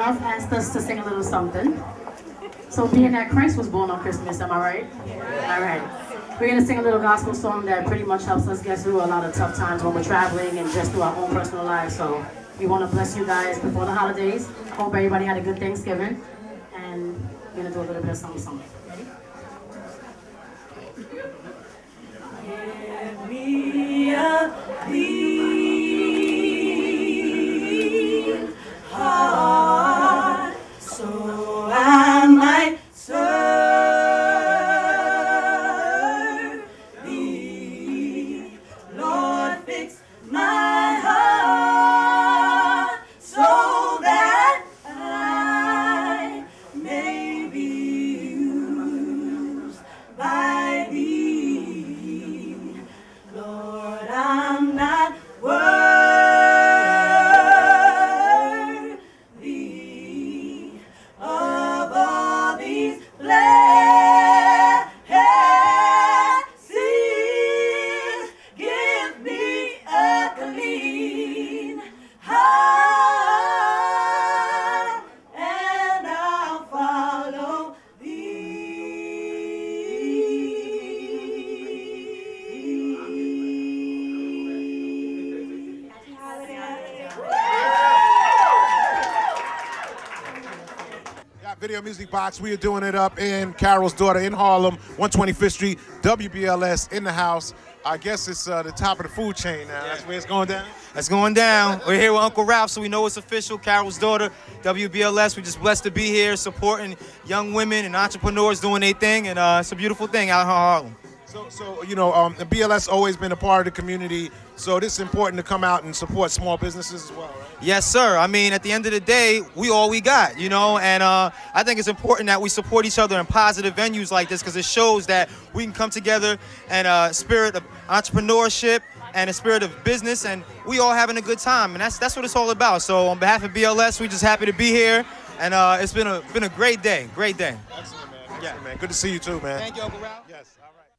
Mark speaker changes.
Speaker 1: Ralph asked us to sing a little something. So being that Christ was born on Christmas, am I right? All right. We're gonna sing a little gospel song that pretty much helps us get through a lot of tough times when we're traveling and just through our own personal lives. So we want to bless you guys before the holidays. Hope everybody had a good Thanksgiving. And we're gonna do a little bit of something, something. Ready? Give
Speaker 2: Video Music Box. We are doing it up in Carol's daughter in Harlem, 125th Street, WBLS in the house. I guess it's uh, the top of the food chain now. That's where it's going down.
Speaker 3: That's going down. We're here with Uncle Ralph, so we know it's official. Carol's daughter, WBLS. We're just blessed to be here supporting young women and entrepreneurs doing their thing, and uh, it's a beautiful thing out here in Harlem.
Speaker 2: So, so you know, um, the BLS always been a part of the community. So this is important to come out and support small businesses as well, right?
Speaker 3: Yes, sir. I mean, at the end of the day, we all we got, you know, and uh, I think it's important that we support each other in positive venues like this because it shows that we can come together and a spirit of entrepreneurship and a spirit of business, and we all having a good time, and that's that's what it's all about. So, on behalf of BLS, we're just happy to be here, and uh, it's been a been a great day, great day.
Speaker 2: Excellent, man. Excellent, man. Good to see you too, man.
Speaker 3: Thank you, Uncle Ralph.
Speaker 2: Yes. All right.